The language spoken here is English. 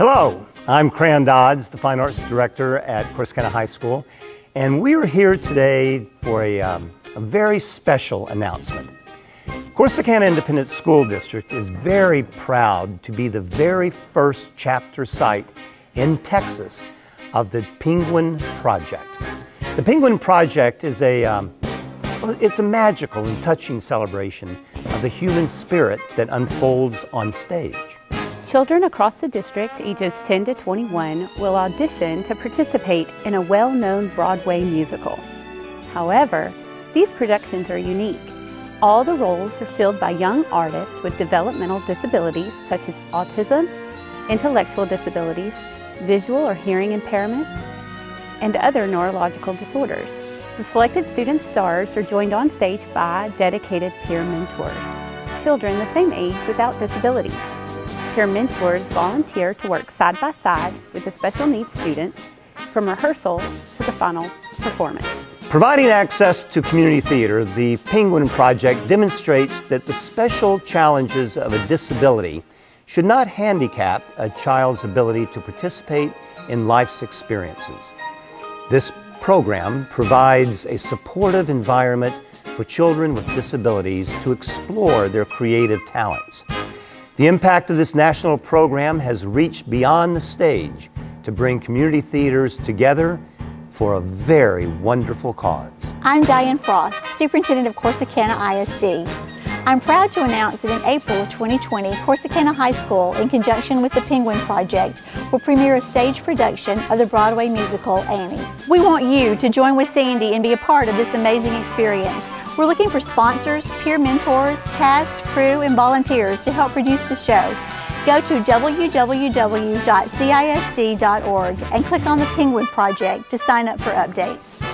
Hello, I'm Cran Dodds, the Fine Arts Director at Corsicana High School, and we're here today for a, um, a very special announcement. Corsicana Independent School District is very proud to be the very first chapter site in Texas of the Penguin Project. The Penguin Project is a, um, it's a magical and touching celebration of the human spirit that unfolds on stage. Children across the district, ages 10 to 21, will audition to participate in a well-known Broadway musical. However, these productions are unique. All the roles are filled by young artists with developmental disabilities such as autism, intellectual disabilities, visual or hearing impairments, and other neurological disorders. The selected student stars are joined on stage by dedicated peer mentors, children the same age without disabilities. Peer mentors volunteer to work side by side with the special needs students from rehearsal to the final performance. Providing access to community theater, the Penguin Project demonstrates that the special challenges of a disability should not handicap a child's ability to participate in life's experiences. This program provides a supportive environment for children with disabilities to explore their creative talents. The impact of this national program has reached beyond the stage to bring community theaters together for a very wonderful cause. I'm Diane Frost, Superintendent of Corsicana ISD. I'm proud to announce that in April of 2020, Corsicana High School, in conjunction with the Penguin Project, will premiere a stage production of the Broadway musical Annie. We want you to join with Sandy and be a part of this amazing experience. We're looking for sponsors, peer mentors, cast, crew, and volunteers to help produce the show. Go to www.cisd.org and click on the Penguin Project to sign up for updates.